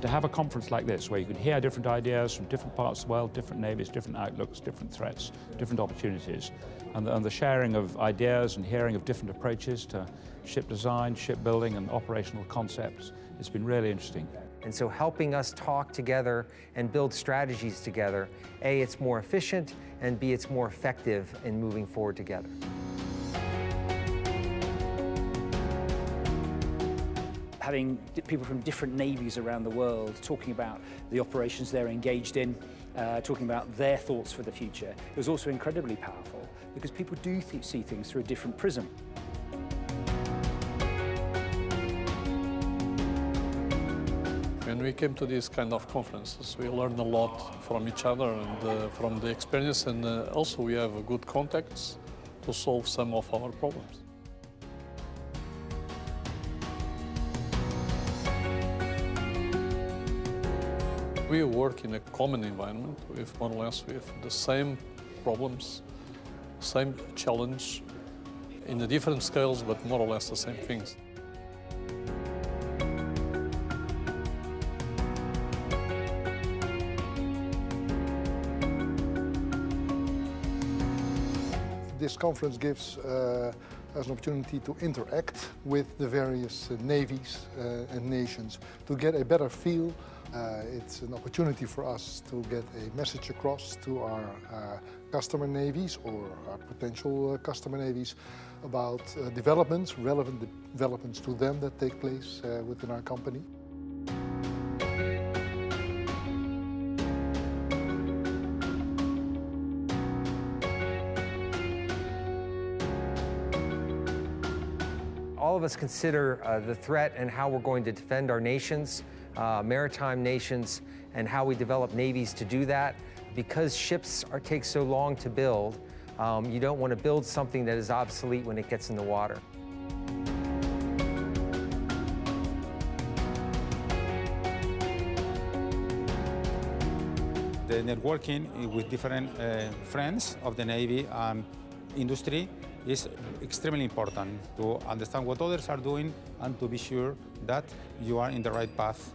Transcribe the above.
to have a conference like this where you can hear different ideas from different parts of the world, different navies, different outlooks, different threats, different opportunities, and the, and the sharing of ideas and hearing of different approaches to ship design, shipbuilding and operational concepts, it's been really interesting. And so helping us talk together and build strategies together, A, it's more efficient, and B, it's more effective in moving forward together. Having people from different navies around the world talking about the operations they're engaged in, uh, talking about their thoughts for the future. It was also incredibly powerful because people do th see things through a different prism. When we came to these kind of conferences, we learned a lot from each other and uh, from the experience, and uh, also we have good contacts to solve some of our problems. We work in a common environment with more or less with the same problems, same challenge, in the different scales, but more or less the same things. This conference gives uh, us an opportunity to interact with the various uh, navies uh, and nations to get a better feel. Uh, it's an opportunity for us to get a message across to our uh, customer navies or our potential uh, customer navies about developments, relevant developments to them that take place within our company. all of us consider uh, the threat and how we're going to defend our nations, uh, maritime nations, and how we develop navies to do that. Because ships are, take so long to build, um, you don't want to build something that is obsolete when it gets in the water. The networking with different uh, friends of the Navy and industry is extremely important to understand what others are doing and to be sure that you are in the right path